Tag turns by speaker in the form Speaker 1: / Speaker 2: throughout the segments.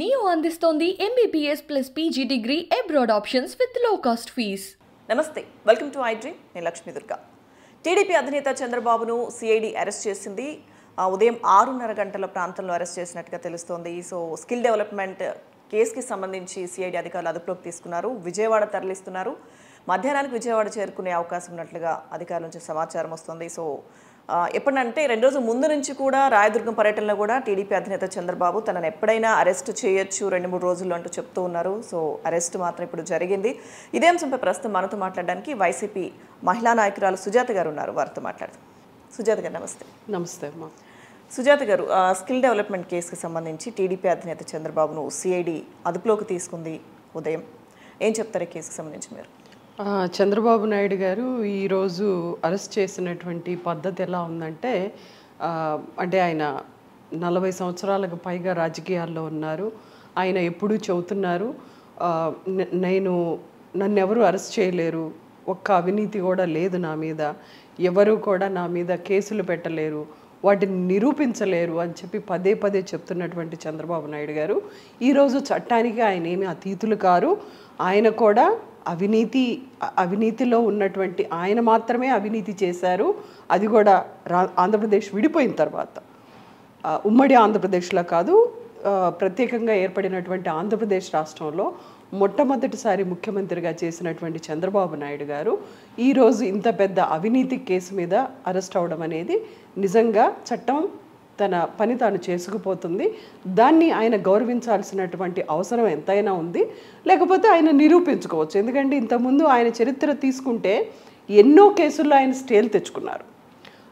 Speaker 1: Neo అందిస్తోంది MBBS plus PG degree abroad options with low cost fees
Speaker 2: నమస్తే welcome to iDream నేను Lakshmi Durga. TDP అధినేత చంద్రబాబును CID arrest చేసింది. ఉదయం ఆరున్నర గంటల ప్రాంతంలో అరెస్ట్ చేసినట్టుగా తెలుస్తోంది. సో స్కిల్ డెవలప్మెంట్ కేసుకి సంబంధించి సిఐడి అధికారులు అదుపులోకి తీసుకున్నారు. విజయవాడ తరలిస్తున్నారు. మధ్యాహ్నానికి విజయవాడ చేరుకునే అవకాశం ఉన్నట్లుగా అధికారుల నుంచి సమాచారం వస్తుంది. సో ఎప్పుడంటే రెండు రోజుల ముందు నుంచి కూడా రాయదుర్గం పర్యటనలో కూడా టీడీపీ అధినేత చంద్రబాబు తనను ఎప్పుడైనా అరెస్ట్ చేయొచ్చు రెండు మూడు రోజుల్లో అంటూ చెప్తూ ఉన్నారు. సో అరెస్ట్ మాత్రం ఇప్పుడు జరిగింది. ఇదే అంశంపై ప్రస్తుతం మనతో మాట్లాడడానికి వైసీపీ మహిళా నాయకురాలు సుజాత గారు ఉన్నారు. వారితో మాట్లాడదాం. సుజాత గారు నమస్తే.
Speaker 3: నమస్తే అమ్మా.
Speaker 2: సుజాత గారు స్కిల్ డెవలప్మెంట్ కేసుకి సంబంధించి టీడీపీ అధినేత చంద్రబాబును సిఐడి అదుపులోకి తీసుకుంది ఉదయం. ఏం చెప్తారు కేసుకి సంబంధించి మీరు?
Speaker 3: చంద్రబాబు నాయుడు గారు ఈరోజు అరెస్ట్ చేసినటువంటి పద్ధతి ఎలా ఉందంటే అంటే ఆయన నలభై సంవత్సరాలకు పైగా రాజకీయాల్లో ఉన్నారు. ఆయన ఎప్పుడూ చెబుతున్నారు నేను నన్ను అరెస్ట్ చేయలేరు ఒక్క అవినీతి కూడా లేదు నా మీద. ఎవరు కూడా నా మీద కేసులు పెట్టలేరు వాటిని నిరూపించలేరు అని చెప్పి పదే పదే చెప్తున్నటువంటి చంద్రబాబు నాయుడు గారు. ఈరోజు చట్టానికి ఆయన ఏమి అతీతులు కారు. ఆయన కూడా అవినీతి అవినీతిలో ఉన్నటువంటి ఆయన మాత్రమే అవినీతి చేశారు. అది కూడా రా ఆంధ్రప్రదేశ్ విడిపోయిన తర్వాత. ఉమ్మడి ఆంధ్రప్రదేశ్లో కాదు ప్రత్యేకంగా ఏర్పడినటువంటి ఆంధ్రప్రదేశ్ రాష్ట్రంలో మొట్టమొదటిసారి ముఖ్యమంత్రిగా చేసినటువంటి చంద్రబాబు నాయుడు గారు ఈరోజు ఇంత పెద్ద అవినీతి కేసు మీద అరెస్ట్ అవడం అనేది నిజంగా చట్టం తన పని తాను చేసుకుపోతుంది. దాన్ని ఆయన గౌరవించాల్సినటువంటి అవసరం ఎంతైనా ఉంది. లేకపోతే ఆయన నిరూపించుకోవచ్చు. ఎందుకంటే ఇంతకుముందు ఆయన చరిత్ర తీసుకుంటే ఎన్నో కేసుల్లో ఆయన స్టేలు తెచ్చుకున్నారు.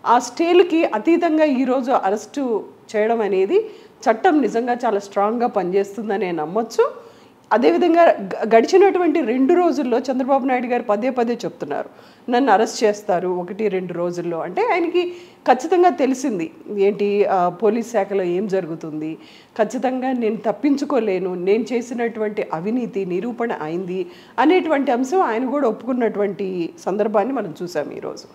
Speaker 3: ఆ స్టేల్కి అతీతంగా ఈరోజు అరెస్టు చేయడం అనేది చట్టం నిజంగా చాలా స్ట్రాంగ్గా పనిచేస్తుందని నమ్మొచ్చు. అదేవిధంగా గడిచినటువంటి రెండు రోజుల్లో చంద్రబాబు నాయుడు గారు పదే పదే చెప్తున్నారు. నన్ను అరెస్ట్ చేస్తారు ఒకటి రెండు రోజుల్లో. అంటే ఆయనకి ఖచ్చితంగా తెలిసింది. ఏంటి పోలీస్ శాఖలో ఏం జరుగుతుంది? ఖచ్చితంగా నేను తప్పించుకోలేను. నేను చేసినటువంటి అవినీతి నిరూపణ అయింది అనేటువంటి అంశం ఆయన కూడా ఒప్పుకున్నటువంటి సందర్భాన్ని మనం చూసాం ఈరోజు.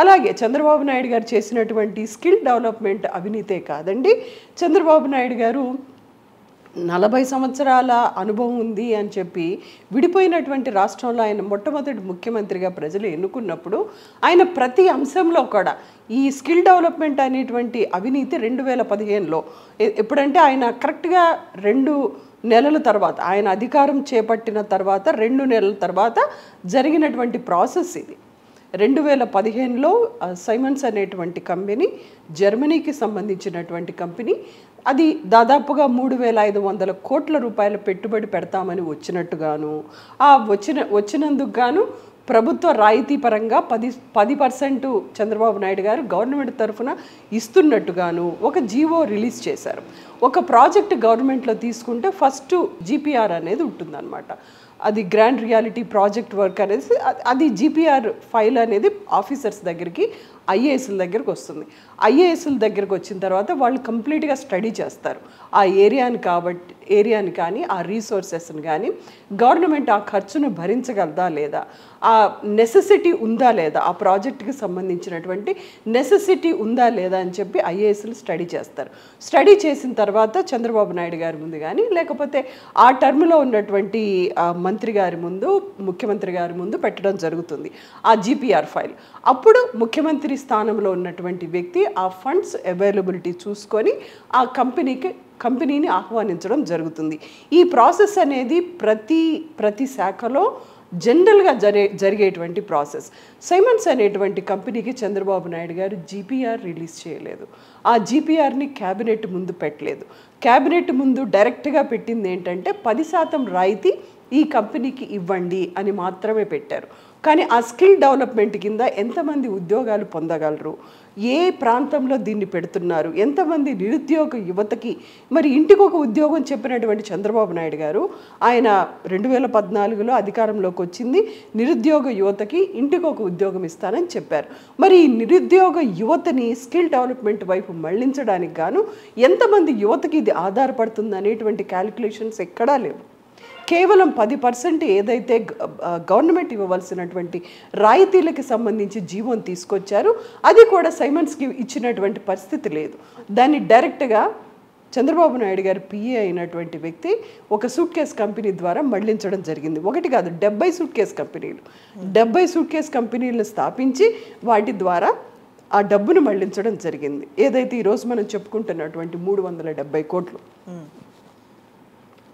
Speaker 3: అలాగే చంద్రబాబు నాయుడు గారు చేసినటువంటి స్కిల్ డెవలప్మెంట్ అవినీతే కాదండి. చంద్రబాబు నాయుడు గారు నలభై సంవత్సరాల అనుభవం ఉంది అని చెప్పి విడిపోయినటువంటి రాష్ట్రంలో ఆయన మొట్టమొదటి ముఖ్యమంత్రిగా ప్రజలు ఎన్నుకున్నప్పుడు ఆయన ప్రతి అంశంలో కూడా ఈ స్కిల్ డెవలప్మెంట్ అనేటువంటి అవినీతి రెండు వేల పదిహేనులో ఎప్పుడంటే ఆయన కరెక్ట్గా రెండు నెలల తర్వాత ఆయన అధికారం చేపట్టిన తర్వాత రెండు నెలల తర్వాత జరిగినటువంటి ప్రాసెస్ ఇది. రెండు వేల పదిహేనులో సైమన్స్ అనేటువంటి కంపెనీ జర్మనీకి సంబంధించినటువంటి కంపెనీ అది దాదాపుగా మూడు వేల ఐదు వందల కోట్ల రూపాయల పెట్టుబడి పెడతామని వచ్చినట్టుగాను ఆ వచ్చిన వచ్చినందుకు గాను ప్రభుత్వ రాయితీ పరంగా పది పది పర్సెంట్ చంద్రబాబు నాయుడు గారు గవర్నమెంట్ తరఫున ఇస్తున్నట్టుగాను ఒక జీవో రిలీజ్ చేశారు. ఒక ప్రాజెక్ట్ గవర్నమెంట్లో తీసుకుంటే ఫస్ట్ జీపీఆర్ అనేది ఉంటుందన్నమాట. అది గ్రాండ్ రియాలిటీ ప్రాజెక్ట్ వర్క్ అనేది అది జీపీఆర్ ఫైల్ అనేది ఆఫీసర్స్ దగ్గరికి ఐఏఎస్ల దగ్గరకు వస్తుంది. ఐఏఎస్ల దగ్గరకు వచ్చిన తర్వాత వాళ్ళు కంప్లీట్గా స్టడీ చేస్తారు. ఆ ఏరియాని కాబట్టి ఏరియాని కానీ ఆ రీసోర్సెస్ని కానీ గవర్నమెంట్ ఆ ఖర్చును భరించగలదా లేదా? ఆ నెసెసిటీ ఉందా లేదా? ఆ ప్రాజెక్ట్కి సంబంధించినటువంటి నెసెసిటీ ఉందా లేదా అని చెప్పి ఐఏఎస్లు స్టడీ చేస్తారు. స్టడీ చేసిన తర్వాత చంద్రబాబు నాయుడు గారి ముందు కానీ లేకపోతే ఆ టర్మ్లో ఉన్నటువంటి మంత్రి గారి ముందు ముఖ్యమంత్రి గారి ముందు పెట్టడం జరుగుతుంది. ఆ జీపీఆర్ ఫైల్. అప్పుడు ముఖ్యమంత్రి స్థానంలో ఉన్నటువంటి వ్యక్తి ఆ ఫండ్స్ అవైలబిలిటీ చూసుకొని ఆ కంపెనీకి కంపెనీని ఆహ్వానించడం జరుగుతుంది. ఈ ప్రాసెస్ అనేది ప్రతి ప్రతి శాఖలో జనరల్గా జరే జరిగేటువంటి ప్రాసెస్. సైమన్స్ అనేటువంటి కంపెనీకి చంద్రబాబు నాయుడు గారు జీపీఆర్ రిలీజ్ చేయలేదు. ఆ జీపీఆర్ని క్యాబినెట్ ముందు పెట్టలేదు. క్యాబినెట్ ముందు డైరెక్ట్గా పెట్టింది ఏంటంటే పది శాతం రాయితీ ఈ కంపెనీకి ఇవ్వండి అని మాత్రమే పెట్టారు. కానీ ఆ స్కిల్ డెవలప్మెంట్ కింద ఎంతమంది ఉద్యోగాలు పొందగలరు? ఏ ప్రాంతంలో దీన్ని పెడుతున్నారు? ఎంతమంది నిరుద్యోగ యువతకి? మరి ఇంటికి ఒక ఉద్యోగం చెప్పినటువంటి చంద్రబాబు నాయుడు గారు ఆయన రెండు వేల పద్నాలుగులో అధికారంలోకి వచ్చింది నిరుద్యోగ యువతకి ఇంటికి ఒక ఉద్యోగం ఇస్తానని చెప్పారు. మరి ఈ నిరుద్యోగ యువతని స్కిల్ డెవలప్మెంట్ వైపు మళ్ళించడానికి గాను ఎంతమంది యువతకి ఇది ఆధారపడుతుంది అనేటువంటి క్యాలిక్యులేషన్స్ ఎక్కడా లేవు. కేవలం పది పర్సెంట్ ఏదైతే గవర్నమెంట్ ఇవ్వవలసినటువంటి రాయితీలకి సంబంధించి జీవం తీసుకొచ్చారు అది కూడా సైమన్స్కి ఇచ్చినటువంటి పరిస్థితి లేదు. దాన్ని డైరెక్ట్గా చంద్రబాబు నాయుడు గారు పిఏ అయినటువంటి వ్యక్తి ఒక సూట్ కేస్ కంపెనీ ద్వారా మళ్ళించడం జరిగింది. ఒకటి కాదు డెబ్బై సూట్ కేస్ కంపెనీలు. డెబ్బై సూట్ కేస్ కంపెనీలను స్థాపించి వాటి ద్వారా ఆ డబ్బును మళ్ళించడం జరిగింది. ఏదైతే ఈరోజు మనం చెప్పుకుంటున్నటువంటి మూడు వందల డెబ్బై కోట్లు.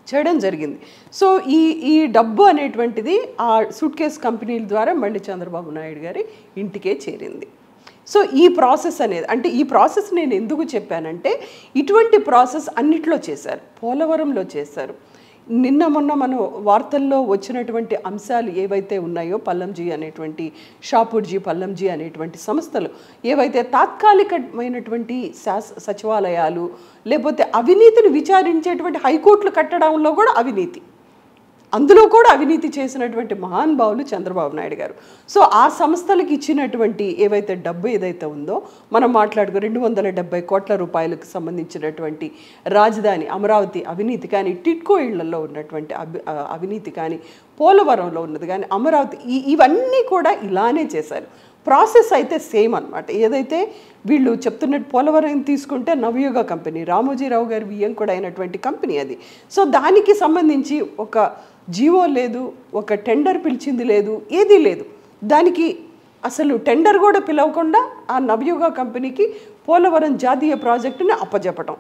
Speaker 3: చేయడం జరిగింది. సో ఈ ఈ డబ్బు అనేటువంటిది ఆ సూట్ కేస్ కంపెనీల ద్వారా మళ్ళీ చంద్రబాబు నాయుడు గారి ఇంటికే చేరింది. సో ఈ ప్రాసెస్ అనేది అంటే ఈ ప్రాసెస్ నేను ఎందుకు చెప్పానంటే ఇటువంటి ప్రాసెస్ అన్నిట్లో చేశారు. పోలవరంలో చేశారు. నిన్న మొన్న మనం వార్తల్లో వచ్చినటువంటి అంశాలు ఏవైతే ఉన్నాయో పల్లంజీ అనేటువంటి షాపూర్జీ పల్లంజీ అనేటువంటి సంస్థలు ఏవైతే తాత్కాలికమైనటువంటి శాస సచివాలయాలు లేకపోతే అవినీతిని విచారించేటువంటి హైకోర్టులు కట్టడంలో కూడా అవినీతి. అందులో కూడా అవినీతి చేసినటువంటి మహానుభావులు చంద్రబాబు నాయుడు గారు. సో ఆ సంస్థలకు ఇచ్చినటువంటి ఏవైతే డబ్బు ఏదైతే ఉందో మనం మాట్లాడుకో రెండు వందల డెబ్బై కోట్ల రూపాయలకు సంబంధించినటువంటి రాజధాని అమరావతి అవినీతి కానీ టిట్కో ఇళ్ళలో ఉన్నటువంటి అవి అవినీతి కానీ పోలవరంలో ఉన్నది కానీ అమరావతి ఇవన్నీ కూడా ఇలానే చేశారు. ప్రాసెస్ అయితే సేమ్ అనమాట ఏదైతే వీళ్ళు చెప్తున్నట్టు పోలవరం తీసుకుంటే నవయుగ కంపెనీ రామోజీరావు గారి బియ్యం కూడా అయినటువంటి కంపెనీ అది. సో దానికి సంబంధించి ఒక జీవో లేదు ఒక టెండర్ పిలిచింది లేదు ఏదీ లేదు. దానికి అసలు టెండర్ కూడా పిలవకుండా ఆ నవయుగ కంపెనీకి పోలవరం జాతీయ ప్రాజెక్టుని అప్పజెప్పటం.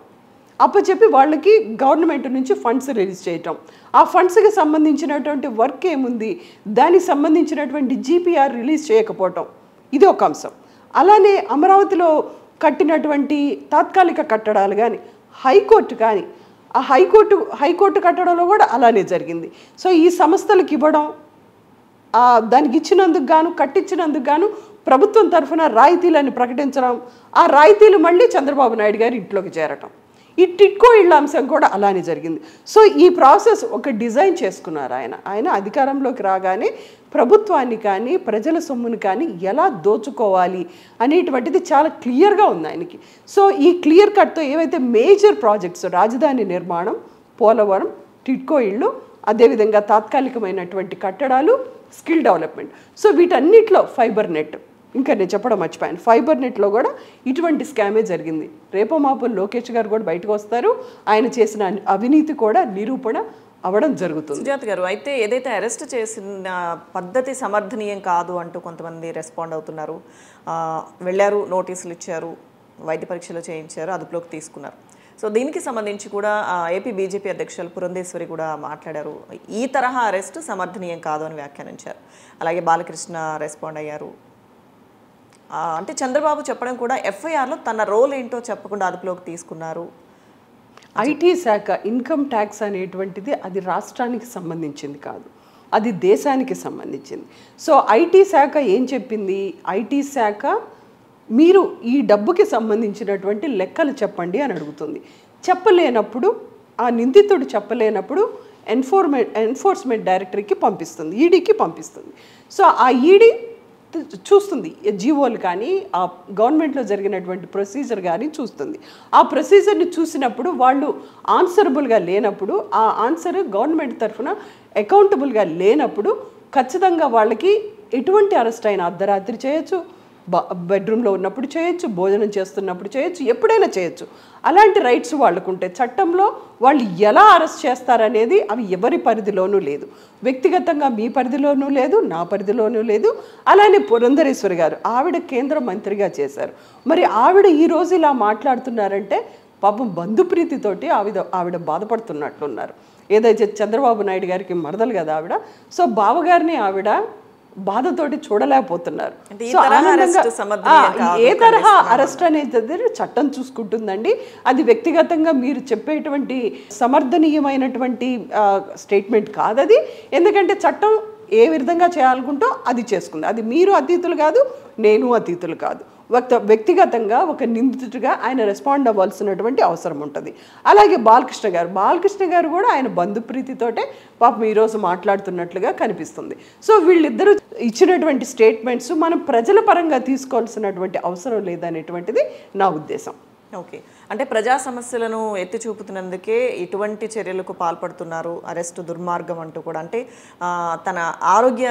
Speaker 3: అప్పచెప్పి వాళ్ళకి గవర్నమెంట్ నుంచి ఫండ్స్ రిలీజ్ చేయటం. ఆ ఫండ్స్కి సంబంధించినటువంటి వర్క్ ఏముంది? దానికి సంబంధించినటువంటి జీపీఆర్ రిలీజ్ చేయకపోవటం. ఇది ఒక అంశం. అలానే అమరావతిలో కట్టినటువంటి తాత్కాలిక కట్టడాలు కానీ హైకోర్టు కానీ ఆ హైకోర్టు హైకోర్టు కట్టడంలో కూడా అలానే జరిగింది. సో ఈ సంస్థలకు ఇవ్వడం దానికి ఇచ్చినందుకు గాను కట్టించినందుకు గాను ప్రభుత్వం తరఫున రాయితీలను ప్రకటించడం ఆ రాయితీలు మళ్ళీ చంద్రబాబు నాయుడు గారి ఇంట్లోకి చేరటం. ఈ టిట్కో ఇళ్ళ అంశం కూడా అలానే జరిగింది. సో ఈ ప్రాసెస్ ఒక డిజైన్ చేసుకున్నారు ఆయన. ఆయన అధికారంలోకి రాగానే ప్రభుత్వాన్ని కానీ ప్రజల సొమ్ముని కానీ ఎలా దోచుకోవాలి అనేటువంటిది చాలా క్లియర్గా ఉంది ఆయనకి. సో ఈ క్లియర్ కట్తో ఏవైతే మేజర్ ప్రాజెక్ట్స్ రాజధాని నిర్మాణం పోలవరం టిట్కో ఇళ్ళు అదేవిధంగా తాత్కాలికమైనటువంటి కట్టడాలు స్కిల్ డెవలప్మెంట్. సో వీటన్నిటిలో ఫైబర్ నెట్ ఇంకా నేను చెప్పడం మర్చిపోయాను. ఫైబర్ నెట్లో కూడా ఇటువంటి స్కామే జరిగింది. రేపో మాపు లోకేష్ గారు కూడా బయటకు వస్తారు. ఆయన చేసిన అవినీతి కూడా నిరూపణ అవడం జరుగుతుంది.
Speaker 2: సుజాత గారు అయితే ఏదైతే అరెస్ట్ చేసిన పద్ధతి సమర్థనీయం కాదు అంటూ కొంతమంది రెస్పాండ్ అవుతున్నారు. వెళ్ళారు నోటీసులు ఇచ్చారు వైద్య పరీక్షలు చేయించారు అదుపులోకి తీసుకున్నారు. సో దీనికి సంబంధించి కూడా ఏపీ బీజేపీ అధ్యక్షులు పురంధేశ్వరి కూడా మాట్లాడారు. ఈ తరహా అరెస్ట్ సమర్థనీయం కాదు అని వ్యాఖ్యానించారు. అలాగే బాలకృష్ణ రెస్పాండ్ అయ్యారు. అంటే చంద్రబాబు చెప్పడం కూడా ఎఫ్ఐఆర్లో తన రోల్ ఏంటో చెప్పకుండా అదుపులోకి తీసుకున్నారు.
Speaker 3: ఐటీ శాఖ ఇన్కమ్ ట్యాక్స్ అనేటువంటిది అది రాష్ట్రానికి సంబంధించింది కాదు అది దేశానికి సంబంధించింది. సో ఐటీ శాఖ ఏం చెప్పింది? ఐటీ శాఖ మీరు ఈ డబ్బుకి సంబంధించినటువంటి లెక్కలు చెప్పండి అని అడుగుతుంది. చెప్పలేనప్పుడు ఆ నిందితుడు చెప్పలేనప్పుడు ఎన్ఫోర్మెంట్ ఎన్ఫోర్స్మెంట్ డైరెక్టరీకి పంపిస్తుంది ఈడీకి పంపిస్తుంది. సో ఆ ఈడీ చూస్తుంది. జీవోలు కానీ ఆ గవర్నమెంట్లో జరిగినటువంటి ప్రొసీజర్ కానీ చూస్తుంది. ఆ ప్రొసీజర్ని చూసినప్పుడు వాళ్ళు ఆన్సరబుల్గా లేనప్పుడు ఆ ఆన్సర్ గవర్నమెంట్ తరఫున అకౌంటబుల్గా లేనప్పుడు ఖచ్చితంగా వాళ్ళకి ఎటువంటి అరెస్ట్ అయినా అర్ధరాత్రి చేయొచ్చు. బెడ్రూమ్లో ఉన్నప్పుడు చేయొచ్చు భోజనం చేస్తున్నప్పుడు చేయొచ్చు ఎప్పుడైనా చేయొచ్చు. అలాంటి రైట్స్ వాళ్ళకు ఉంటాయి చట్టంలో వాళ్ళు ఎలా అరెస్ట్ చేస్తారనేది అవి ఎవరి పరిధిలోనూ లేదు. వ్యక్తిగతంగా మీ పరిధిలోనూ లేదు నా పరిధిలోనూ లేదు. అలానే పురంధరేశ్వరి గారు ఆవిడ కేంద్ర మంత్రిగా చేశారు. మరి ఆవిడ ఈ రోజు ఇలా మాట్లాడుతున్నారంటే పాపం బంధుప్రీతితోటి ఆవిడ ఆవిడ బాధపడుతున్నట్లున్నారు. ఏదైతే చంద్రబాబు నాయుడు గారికి మరదలు కదా ఆవిడ సో బావగారిని ఆవిడ బాధతోటి చూడలేకపోతున్నారు. సో ఆనందంగా- ఏ తరహా అరెస్ట్ అనేది చట్టం చూసుకుంటుందండి. అది వ్యక్తిగతంగా మీరు చెప్పేటువంటి సమర్థనీయమైనటువంటి స్టేట్మెంట్ కాదు అది ఎందుకంటే చట్టం ఏ విధంగా చేయాలనుకుంటో అది చేసుకుంది. అది మీరు అతీతులు కాదు నేను అతీతులు కాదు. ఒక వ్యక్తిగతంగా ఒక నిందితుడిగా ఆయన రెస్పాండ్ అవ్వాల్సినటువంటి అవసరం ఉంటుంది. అలాగే బాలకృష్ణ గారు బాలకృష్ణ గారు కూడా ఆయన బంధుప్రీతితోటే పాపం ఈరోజు మాట్లాడుతున్నట్లుగా కనిపిస్తుంది. సో వీళ్ళిద్దరూ ఇచ్చినటువంటి స్టేట్మెంట్స్ మనం ప్రజల పరంగా తీసుకోవాల్సినటువంటి అవసరం లేదనేటువంటిది నా ఉద్దేశం.
Speaker 2: ఓకే. అంటే ప్రజా సమస్యలను ఎత్తి చూపుతున్నందుకే ఇటువంటి చర్యలకు పాల్పడుతున్నారు అరెస్టు దుర్మార్గం అంటూ కూడా. అంటే తన ఆరోగ్య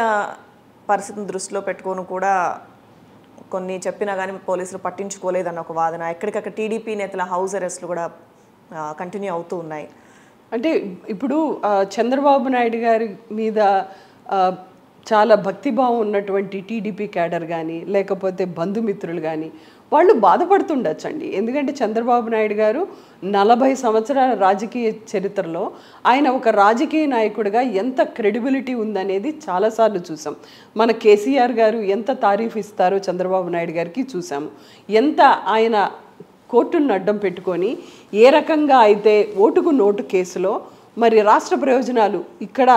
Speaker 2: పరిస్థితిని దృష్టిలో పెట్టుకొని కూడా కొన్ని చెప్పినా కానీ పోలీసులు పట్టించుకోలేదన్న ఒక వాదన. ఎక్కడికక్కడ టీడీపీ నేతల హౌస్ అరెస్ట్లు కూడా కంటిన్యూ అవుతూ ఉన్నాయి.
Speaker 3: అంటే ఇప్పుడు చంద్రబాబు నాయుడు గారి మీద చాలా భక్తిభావం ఉన్నటువంటి టీడీపీ క్యాడర్ కానీ లేకపోతే బంధుమిత్రులు కానీ వాళ్ళు బాధపడుతుండొచ్చండి. ఎందుకంటే చంద్రబాబు నాయుడు గారు నలభై సంవత్సరాల రాజకీయ చరిత్రలో ఆయన ఒక రాజకీయ నాయకుడిగా ఎంత క్రెడిబిలిటీ ఉందనేది చాలాసార్లు చూసాం. మన కేసీఆర్ గారు ఎంత తారీఫ్ ఇస్తారో చంద్రబాబు నాయుడు గారికి చూసాము ఎంత ఆయన కోర్టును అడ్డం పెట్టుకొని ఏ రకంగా అయితే ఓటుకు నోటు కేసులో మరి రాష్ట్ర ప్రయోజనాలు ఇక్కడ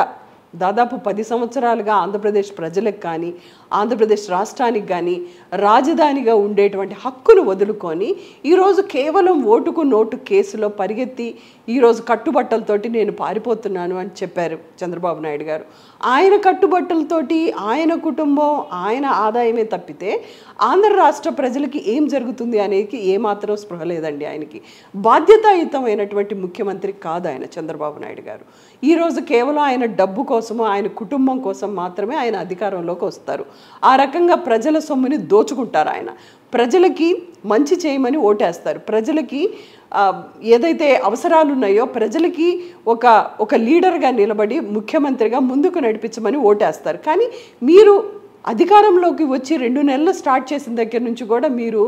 Speaker 3: దాదాపు పది సంవత్సరాలుగా ఆంధ్రప్రదేశ్ ప్రజలకు కానీ ఆంధ్రప్రదేశ్ రాష్ట్రానికి కానీ రాజధానిగా ఉండేటువంటి హక్కును వదులుకొని ఈరోజు కేవలం ఓటుకు నోటు కేసులో పరిగెత్తి ఈరోజు కట్టుబట్టలతోటి నేను పారిపోతున్నాను అని చెప్పారు చంద్రబాబు నాయుడు గారు. ఆయన కట్టుబట్టలతోటి ఆయన కుటుంబం ఆయన ఆదాయమే తప్పితే ఆంధ్ర రాష్ట్ర ప్రజలకి ఏం జరుగుతుంది అనేది ఏమాత్రం స్పృహ లేదండి ఆయనకి. బాధ్యతాయుతమైనటువంటి ముఖ్యమంత్రి కాదు ఆయన చంద్రబాబు నాయుడు గారు. ఈరోజు కేవలం ఆయన డబ్బు కోసము ఆయన కుటుంబం కోసం మాత్రమే ఆయన అధికారంలోకి వస్తారు. ఆ రకంగా ప్రజల సొమ్ముని దోచుకుంటారు ఆయన. ప్రజలకి మంచి చేయమని ఓటేస్తారు. ప్రజలకి ఏదైతే అవసరాలు ఉన్నాయో ప్రజలకి ఒక ఒక లీడర్గా నిలబడి ముఖ్యమంత్రిగా ముందుకు నడిపించమని ఓటేస్తారు. కానీ మీరు అధికారంలోకి వచ్చి రెండు నెలలు స్టార్ట్ చేసిన దగ్గర నుంచి కూడా మీరు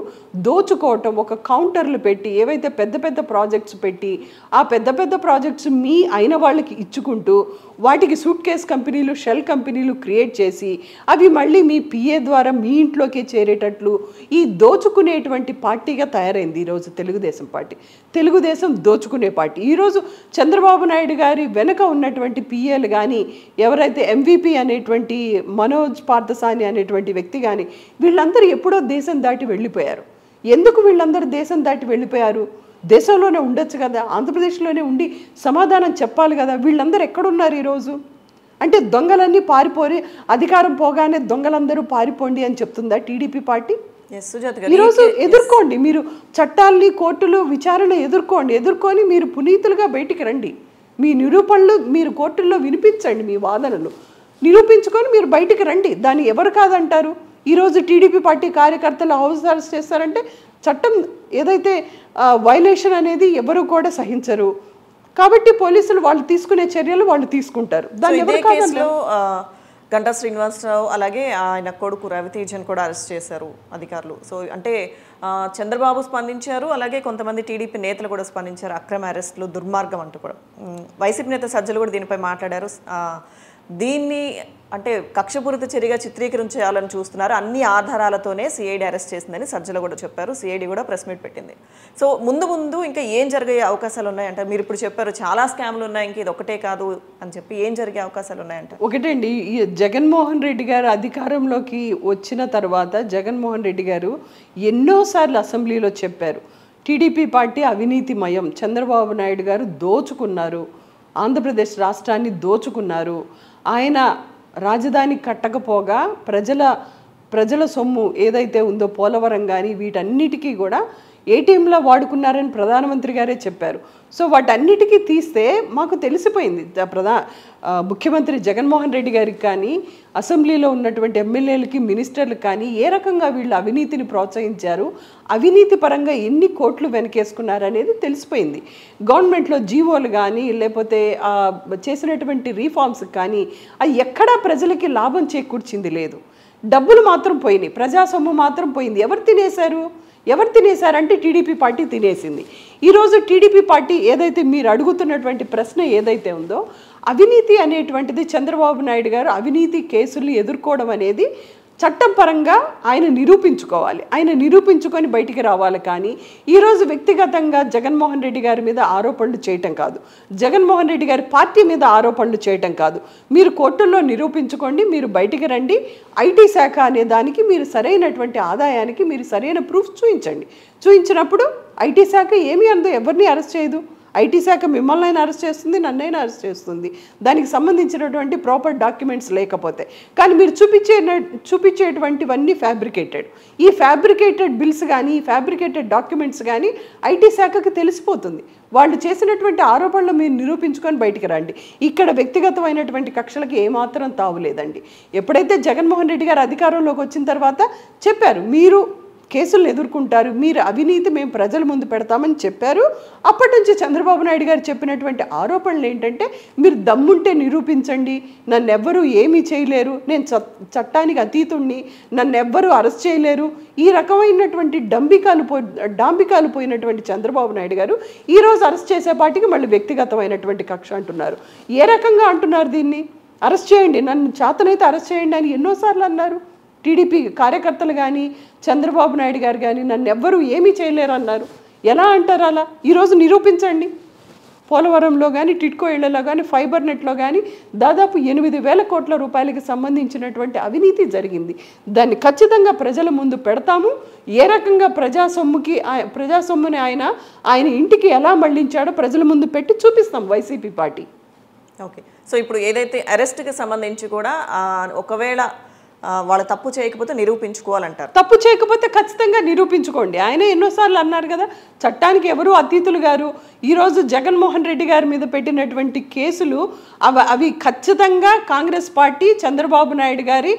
Speaker 3: దోచుకోవటం ఒక కౌంటర్లు పెట్టి ఏవైతే పెద్ద పెద్ద ప్రాజెక్ట్స్ పెట్టి ఆ పెద్ద పెద్ద ప్రాజెక్ట్స్ మీ అయిన వాళ్ళకి ఇచ్చుకుంటూ వాటికి సూట్ కేస్ కంపెనీలు షెల్ కంపెనీలు క్రియేట్ చేసి అవి మళ్ళీ మీ పిఏ ద్వారా మీ ఇంట్లోకే చేరేటట్లు ఈ దోచుకునేటువంటి పార్టీగా తయారైంది ఈరోజు తెలుగుదేశం పార్టీ. తెలుగుదేశం దోచుకునే పార్టీ. ఈరోజు చంద్రబాబు నాయుడు గారి వెనుక ఉన్నటువంటి పిఏలు కానీ ఎవరైతే ఎంవిపి అనేటువంటి మనోజ్ పార్థసాని అనేటువంటి వ్యక్తి కానీ వీళ్ళందరూ ఎప్పుడో దేశం దాటి వెళ్ళిపోయారు. ఎందుకు వీళ్ళందరూ దేశం దాటి వెళ్ళిపోయారు? దేశంలోనే ఉండొచ్చు కదా ఆంధ్రప్రదేశ్లోనే ఉండి సమాధానం చెప్పాలి కదా వీళ్ళందరూ ఎక్కడున్నారు ఈరోజు? అంటే దొంగలన్నీ పారిపోయి అధికారం పోగానే దొంగలందరూ పారిపోండి అని చెప్తుందా టీడీపీ పార్టీ? ఈరోజు ఎదుర్కోండి మీరు చట్టాల్ని కోర్టులు విచారణ ఎదుర్కోండి ఎదుర్కొని మీరు పునీతులుగా బయటికి రండి. మీ నిరూపణలు మీరు కోర్టుల్లో వినిపించండి మీ వాదనలు. నిరూపించుకొని మీరు బయటికి రండి. దాన్ని ఎవరు కాదంటారు? ఈరోజు టీడీపీ పార్టీ కార్యకర్తలు హౌస్ అరెస్ట్ చేస్తారంటే చట్టం ఏదైతే వైలేషన్ అనేది ఎవరు కూడా సహించరు. కాబట్టి పోలీసులు వాళ్ళు తీసుకునే చర్యలు వాళ్ళు తీసుకుంటారు. దాన్ని
Speaker 2: ఇదే
Speaker 3: ఎవరు
Speaker 2: గంటా శ్రీనివాసరావు అలాగే ఆయన కొడుకు రవితేజన్ కూడా అరెస్ట్ చేశారు అధికారులు. సో అంటే చంద్రబాబు స్పందించారు అలాగే కొంతమంది టీడీపీ నేతలు కూడా స్పందించారు అక్రమ అరెస్టులు దుర్మార్గం అంటూ కూడా. వైసీపీ నేత సజ్జలు కూడా దీనిపై మాట్లాడారు. దీన్ని అంటే కక్షపూరిత చర్యగా చిత్రీకరించాలని చూస్తున్నారు. అన్ని ఆధారాలతోనే సిఐడి అరెస్ట్ చేసిందని సజ్జలు కూడా చెప్పారు. సిఐడి కూడా ప్రెస్ మీట్ పెట్టింది. సో ముందు ముందు ఇంకా ఏం జరిగే అవకాశాలు ఉన్నాయంటే? మీరు ఇప్పుడు చెప్పారు చాలా స్కామ్లు ఉన్నాయి. ఇంక ఇది ఒకటే కాదు అని చెప్పి ఏం జరిగే అవకాశాలు ఉన్నాయంట?
Speaker 3: ఒకటండి ఈ జగన్మోహన్ రెడ్డి గారు అధికారంలోకి వచ్చిన తర్వాత జగన్మోహన్ రెడ్డి గారు ఎన్నోసార్లు అసెంబ్లీలో చెప్పారు. టీడీపీ పార్టీ అవినీతిమయం. చంద్రబాబు నాయుడు గారు దోచుకున్నారు. ఆంధ్రప్రదేశ్ రాష్ట్రాన్ని దోచుకున్నారు. ఆయన రాజధాని కట్టకపోగా ప్రజల ప్రజల సొమ్ము ఏదైతే ఉందో పోలవరం కానీ వీటన్నిటికీ కూడా ఏటీఎంలా వాడుకున్నారని ప్రధానమంత్రి గారే చెప్పారు. సో వాటన్నిటికీ తీస్తే మాకు తెలిసిపోయింది. ప్రధాన ప్రధా ముఖ్యమంత్రి జగన్మోహన్ రెడ్డి గారికి కానీ అసెంబ్లీలో ఉన్నటువంటి ఎమ్మెల్యేలకి మినిస్టర్లకు కానీ ఏ రకంగా వీళ్ళు అవినీతిని ప్రోత్సహించారు అవినీతి పరంగా ఎన్ని కోట్లు వెనకేసుకున్నారు అనేది తెలిసిపోయింది. గవర్నమెంట్లో జీవోలు కానీ లేకపోతే చేసినటువంటి రీఫార్మ్స్ కానీ అది ఎక్కడా ప్రజలకి లాభం చేకూర్చింది లేదు. డబ్బులు మాత్రం పోయినాయి. ప్రజాసొమ్ము మాత్రం పోయింది. ఎవరు తినేశారు? ఎవరు తినేశారంటే టీడీపీ పార్టీ తినేసింది. ఈరోజు టీడీపీ పార్టీ ఏదైతే మీరు అడుగుతున్నటువంటి ప్రశ్న ఏదైతే ఉందో అవినీతి అనేటువంటిది చంద్రబాబు నాయుడు గారు అవినీతి కేసులు ఎదుర్కోవడం అనేది చట్టం పరంగా ఆయన నిరూపించుకోవాలి. ఆయన నిరూపించుకొని బయటికి రావాలి కానీ ఈరోజు వ్యక్తిగతంగా జగన్మోహన్ రెడ్డి గారి మీద ఆరోపణలు చేయటం కాదు. జగన్మోహన్ రెడ్డి గారి పార్టీ మీద ఆరోపణలు చేయటం కాదు. మీరు కోర్టుల్లో నిరూపించుకోండి మీరు బయటికి రండి. ఐటీ శాఖ అనే దానికి మీరు సరైనటువంటి ఆదాయానికి మీరు సరైన ప్రూఫ్ చూపించండి చూపించినప్పుడు ఐటీ శాఖ ఏమీ అందో ఎవరిని అరెస్ట్ చేయదు. ఐటీ శాఖ మిమ్మల్ని అయినా అరెస్ట్ చేస్తుంది నన్నైనా అరెస్ట్ చేస్తుంది. దానికి సంబంధించినటువంటి ప్రాపర్ డాక్యుమెంట్స్ లేకపోతే. కానీ మీరు చూపించే చూపించేటువంటివన్నీ ఫ్యాబ్రికేటెడ్. ఈ ఫ్యాబ్రికేటెడ్ బిల్స్ కానీ ఈ ఫ్యాబ్రికేటెడ్ డాక్యుమెంట్స్ కానీ ఐటీ శాఖకు తెలిసిపోతుంది. వాళ్ళు చేసినటువంటి ఆరోపణలు మీరు నిరూపించుకొని బయటికి రండి. ఇక్కడ వ్యక్తిగతమైనటువంటి కక్షలకి ఏమాత్రం తావులేదండి ఎప్పుడైతే జగన్మోహన్ రెడ్డి గారు అధికారంలోకి వచ్చిన తర్వాత చెప్పారు మీరు కేసులను ఎదుర్కొంటారు. మీరు అవినీతి మేము ప్రజల ముందు పెడతామని చెప్పారు. అప్పటి నుంచి చంద్రబాబు నాయుడు గారు చెప్పినటువంటి ఆరోపణలు ఏంటంటే మీరు దమ్ముంటే నిరూపించండి. నన్నెవ్వరూ ఏమీ చేయలేరు. నేను చ- చట్టానికి అతీతుణ్ణి. నన్నెవ్వరూ అరెస్ట్ చేయలేరు. ఈ రకమైనటువంటి డంబికాలు పోయి డాంబికాలు పోయినటువంటి చంద్రబాబు నాయుడు గారు ఈరోజు అరెస్ట్ చేసేపాటికి మళ్ళీ వ్యక్తిగతమైనటువంటి కక్ష అంటున్నారు. ఏ రకంగా అంటున్నారు దీన్ని? అరెస్ట్ చేయండి. నన్ను చేతనైతే అరెస్ట్ చేయండి అని ఎన్నోసార్లు అన్నారు. టీడీపీ కార్యకర్తలు కానీ చంద్రబాబు నాయుడు గారు కానీ నన్ను ఎవ్వరూ ఏమీ చేయలేరు అన్నారు ఎలా అంటారు అలా? ఈరోజు నిరూపించండి. పోలవరంలో కానీ టిట్కో ఇళ్ళలో కానీ ఫైబర్ నెట్లో కానీ దాదాపు ఎనిమిది వేల కోట్ల రూపాయలకి సంబంధించినటువంటి అవినీతి జరిగింది. దాన్ని ఖచ్చితంగా ప్రజల ముందు పెడతాము. ఏ రకంగా ప్రజా సొమ్ముకి ప్రజా సొమ్ముని ఆయన ఆయన ఇంటికి ఎలా మళ్ళించాడో ప్రజల ముందు పెట్టి చూపిస్తాం వైసీపీ పార్టీ.
Speaker 2: ఓకే. సో ఇప్పుడు ఏదైతే అరెస్ట్కి సంబంధించి కూడా ఒకవేళ వాళ్ళ తప్పు చేయకపోతే నిరూపించుకోవాలంటారు.
Speaker 3: తప్పు చేయకపోతే ఖచ్చితంగా నిరూపించుకోండి. ఆయన ఎన్నోసార్లు అన్నారు కదా చట్టానికి ఎవరు అతీతులు గారు? ఈరోజు జగన్మోహన్ రెడ్డి గారి మీద పెట్టినటువంటి కేసులు అవి అవి ఖచ్చితంగా కాంగ్రెస్ పార్టీ చంద్రబాబు నాయుడు గారి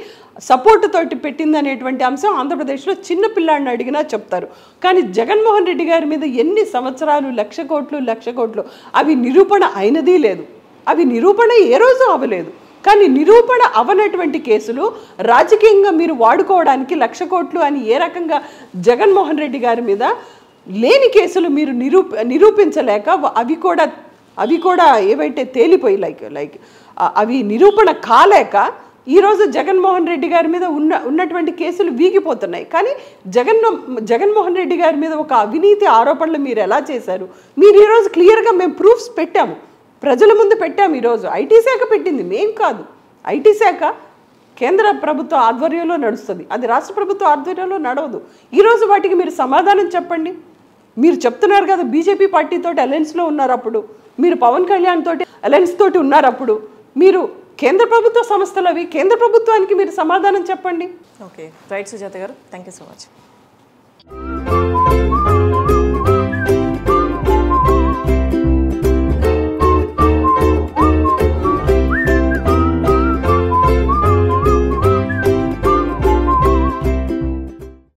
Speaker 3: సపోర్ట్ తోటి పెట్టింది అనేటువంటి అంశం ఆంధ్రప్రదేశ్లో చిన్న పిల్లాడిని అడిగినా చెప్తారు. కానీ జగన్మోహన్ రెడ్డి గారి మీద ఎన్ని సంవత్సరాలు లక్ష కోట్లు లక్ష కోట్లు అవి నిరూపణ అయినది లేదు. అవి నిరూపణ ఏ రోజు అవ్వలేదు. కానీ నిరూపణ అవనటువంటి కేసులు రాజకీయంగా మీరు వాడుకోవడానికి లక్ష కోట్లు అని ఏ రకంగా జగన్మోహన్ రెడ్డి గారి మీద లేని కేసులు మీరు నిరూప నిరూపించలేక అవి కూడా అవి కూడా ఏవైతే తేలిపోయి లైక్ లైక్ అవి నిరూపణ కాలేక ఈరోజు జగన్మోహన్ రెడ్డి గారి మీద ఉన్న ఉన్నటువంటి కేసులు వీగిపోతున్నాయి. కానీ జగన్ జగన్మోహన్ రెడ్డి గారి మీద ఒక అవినీతి ఆరోపణలు మీరు ఎలా చేశారు? మీరు ఈరోజు క్లియర్గా మేము ప్రూఫ్స్ పెట్టాము. ప్రజల ముందు పెట్టాము ఈరోజు. ఐటీ శాఖ పెట్టింది. మేం కాదు. ఐటీ శాఖ కేంద్ర ప్రభుత్వ ఆధ్వర్యంలో నడుస్తుంది. అది రాష్ట్ర ప్రభుత్వ ఆధ్వర్యంలో నడవదు. ఈరోజు వాటికి మీరు సమాధానం చెప్పండి. మీరు చెప్తున్నారు కదా బీజేపీ పార్టీతో అలయన్స్లో ఉన్నారు అప్పుడు. మీరు పవన్ కళ్యాణ్ తోటి అలయన్స్ తోటి ఉన్నారు అప్పుడు. మీరు కేంద్ర ప్రభుత్వ సంస్థలు అవి కేంద్ర ప్రభుత్వానికి మీరు సమాధానం చెప్పండి.
Speaker 2: ఓకే. రైట్ సుజాత గారు థ్యాంక్ యూ సో మచ్